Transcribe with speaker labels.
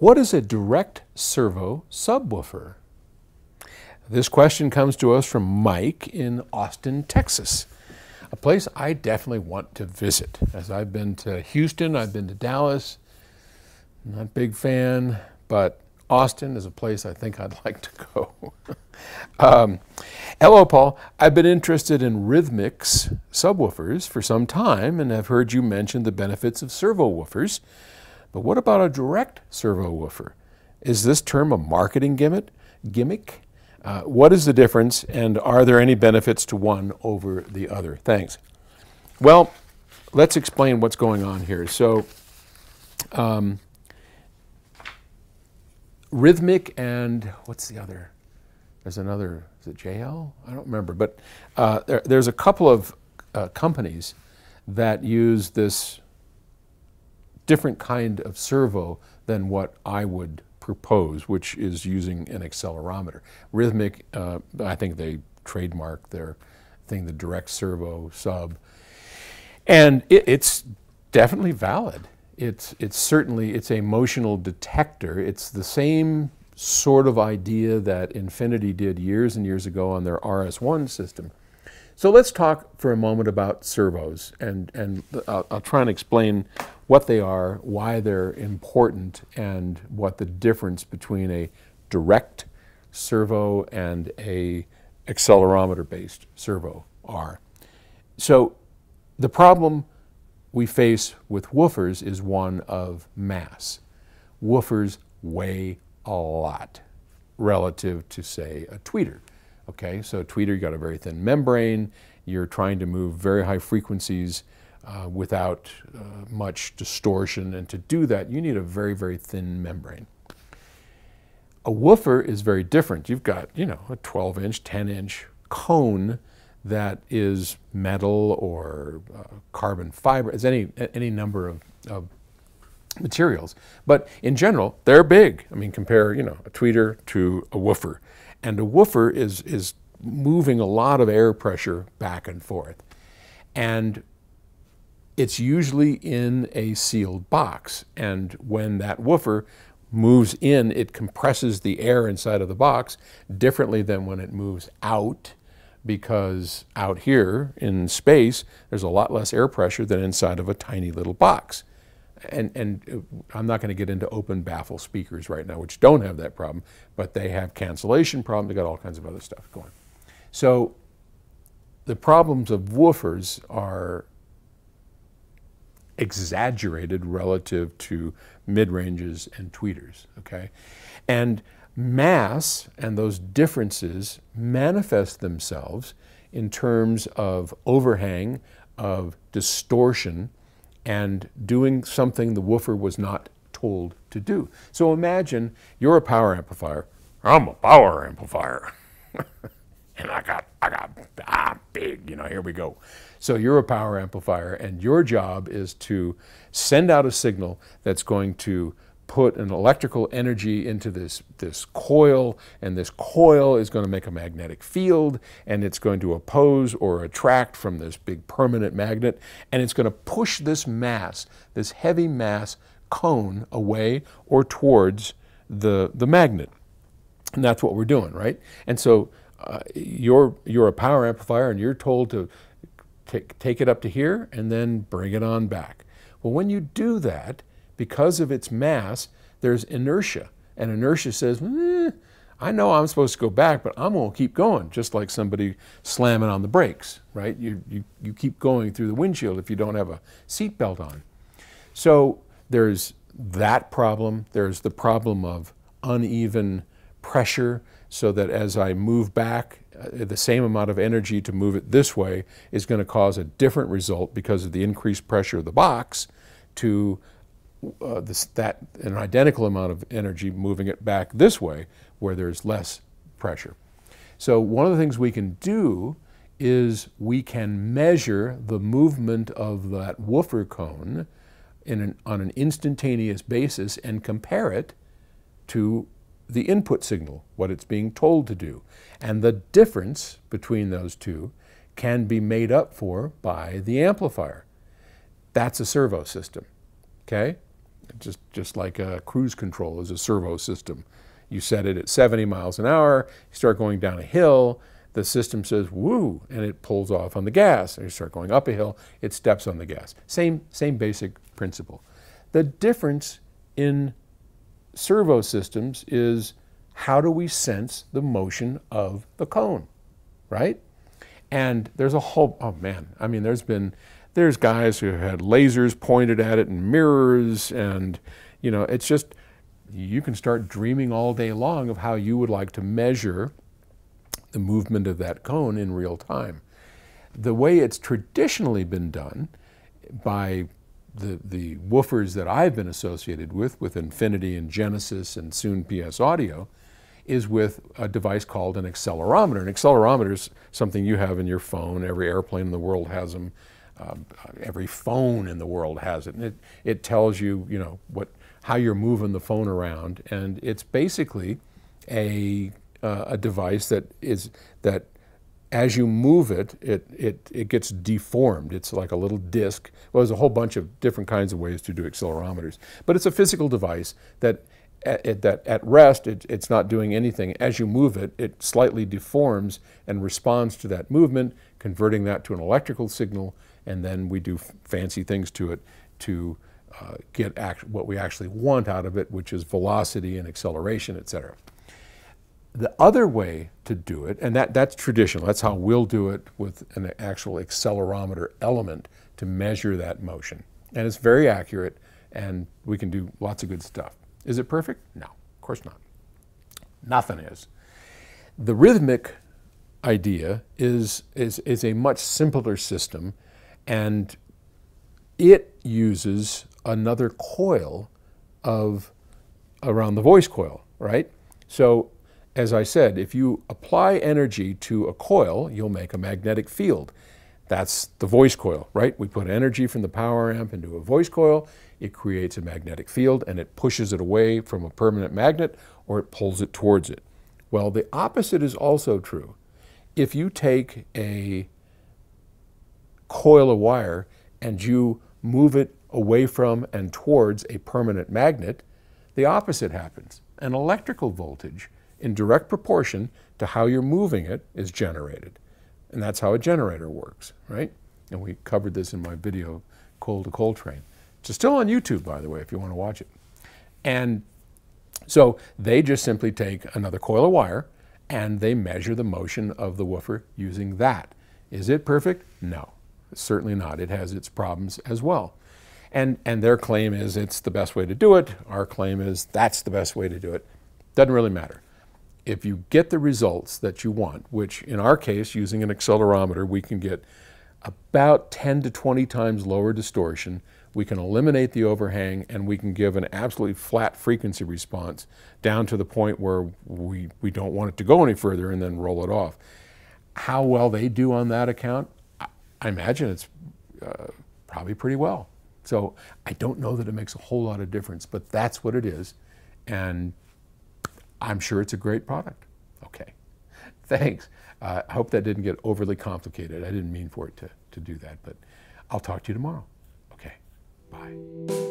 Speaker 1: What is a direct servo subwoofer? This question comes to us from Mike in Austin, Texas, a place I definitely want to visit. As I've been to Houston, I've been to Dallas, not a big fan, but Austin is a place I think I'd like to go. um, hello, Paul. I've been interested in Rhythmik subwoofers for some time and have heard you mention the benefits of servo woofers. But what about a direct servo woofer? Is this term a marketing gimmick? Gimmick? Uh, what is the difference, and are there any benefits to one over the other? Thanks. Well, let's explain what's going on here. So, um, Rhythmik and what's the other? There's another, is it JL? I don't remember, but uh, there, there's a couple of uh, companies that use this different kind of servo than what I would propose, which is using an accelerometer. Rhythmik, uh, I think they trademark their thing, the direct servo sub, and it, it's definitely valid it's, it's certainly, it's a motional detector. It's the same sort of idea that Infinity did years and years ago on their RS1 system. So let's talk for a moment about servos, and, and I'll, I'll, try and explain what they are, why they're important, and what the difference between a direct servo and a accelerometer-based servo are. So the problem we face with woofers is one of mass. Woofers weigh a lot relative to, say, a tweeter. Okay, so tweeter, you got a very thin membrane, you're trying to move very high frequencies uh, without uh, much distortion, and to do that, you need a very, very thin membrane. A woofer is very different. You've got, you know, a 12 inch, 10 inch cone that is metal or uh, carbon fiber, as any, any number of, of materials. But in general, they're big. I mean, compare, you know, a tweeter to a woofer. And a woofer is, is moving a lot of air pressure back and forth. And it's usually in a sealed box. And when that woofer moves in, it compresses the air inside of the box differently than when it moves out because out here in space, there's a lot less air pressure than inside of a tiny little box. And, and uh, I'm not going to get into open baffle speakers right now, which don't have that problem, but they have cancellation problems. They got all kinds of other stuff going. So the problems of woofers are exaggerated relative to mid-ranges and tweeters, okay? And mass and those differences manifest themselves in terms of overhang, of distortion, and doing something the woofer was not told to do. So imagine you're a power amplifier. I'm a power amplifier. and I got, I got, ah, big, you know, here we go. So you're a power amplifier and your job is to send out a signal that's going to put an electrical energy into this, this coil, and this coil is going to make a magnetic field, and it's going to oppose or attract from this big permanent magnet, and it's going to push this mass, this heavy mass cone away or towards the, the magnet. And that's what we're doing, right? And so uh, you're, you're a power amplifier, and you're told to take, take it up to here and then bring it on back. Well, when you do that, because of its mass, there's inertia. And inertia says, eh, I know I'm supposed to go back, but I'm going to keep going, just like somebody slamming on the brakes, right? You, you, you keep going through the windshield if you don't have a seatbelt on. So there's that problem. There's the problem of uneven pressure, so that as I move back, uh, the same amount of energy to move it this way is going to cause a different result because of the increased pressure of the box to uh, this, that an identical amount of energy moving it back this way where there's less pressure. So one of the things we can do is we can measure the movement of that woofer cone an, on an instantaneous basis and compare it to the input signal, what it's being told to do. And the difference between those two can be made up for by the amplifier. That's a servo system, okay? Just, just like a cruise control is a servo system. You set it at 70 miles an hour, you start going down a hill, the system says woo, and it pulls off on the gas. And you start going up a hill, it steps on the gas. Same, same basic principle. The difference in servo systems is how do we sense the motion of the cone, right? And there's a whole, oh man, I mean, there's been, there's guys who had lasers pointed at it and mirrors, and, you know, it's just, you can start dreaming all day long of how you would like to measure the movement of that cone in real time. The way it's traditionally been done by the, the woofers that I've been associated with, with Infinity and Genesis and soon PS Audio, is with a device called an accelerometer. An accelerometer is something you have in your phone. Every airplane in the world has them. Um, every phone in the world has it. And it, it tells you, you know, what, how you're moving the phone around. And it's basically a, uh, a device that is, that as you move it, it, it, it gets deformed. It's like a little disc. Well, there's a whole bunch of different kinds of ways to do accelerometers. But it's a physical device that at, that at rest it, it's not doing anything. As you move it, it slightly deforms and responds to that movement, converting that to an electrical signal, and then we do fancy things to it to uh, get what we actually want out of it, which is velocity and acceleration, et cetera. The other way to do it, and that, that's traditional, that's how we'll do it with an actual accelerometer element to measure that motion. And it's very accurate, and we can do lots of good stuff. Is it perfect? No, of course not. Nothing is. The Rhythmik idea is, is, is a much simpler system, and it uses another coil of around the voice coil, right? So, as I said, if you apply energy to a coil, you'll make a magnetic field. That's the voice coil, right? We put energy from the power amp into a voice coil, it creates a magnetic field and it pushes it away from a permanent magnet or it pulls it towards it. Well, the opposite is also true. If you take a coil of wire and you move it away from and towards a permanent magnet, the opposite happens. An electrical voltage in direct proportion to how you're moving it is generated. And that's how a generator works, right? And we covered this in my video, Coal to Coltrane. It's still on YouTube, by the way, if you want to watch it. And so they just simply take another coil of wire and they measure the motion of the woofer using that. Is it perfect? No, certainly not. It has its problems as well. And, and their claim is it's the best way to do it. Our claim is that's the best way to do it. Doesn't really matter. If you get the results that you want, which in our case, using an accelerometer, we can get about 10 to 20 times lower distortion we can eliminate the overhang and we can give an absolutely flat frequency response down to the point where we, we don't want it to go any further and then roll it off. How well they do on that account, I, imagine it's uh, probably pretty well. So I don't know that it makes a whole lot of difference, but that's what it is. And I'm sure it's a great product. Okay. Thanks. Uh, I hope that didn't get overly complicated. I didn't mean for it to, to do that, but I'll talk to you tomorrow. Okay. Bye.